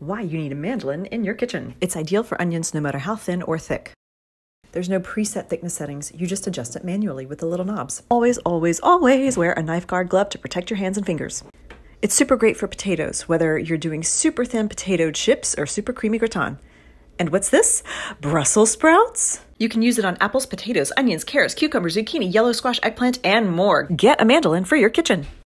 Why you need a mandolin in your kitchen. It's ideal for onions no matter how thin or thick. There's no preset thickness settings, you just adjust it manually with the little knobs. Always, always, always wear a knife guard glove to protect your hands and fingers. It's super great for potatoes, whether you're doing super thin potato chips or super creamy gratin. And what's this? Brussels sprouts? You can use it on apples, potatoes, onions, carrots, cucumbers, zucchini, yellow squash, eggplant, and more. Get a mandolin for your kitchen.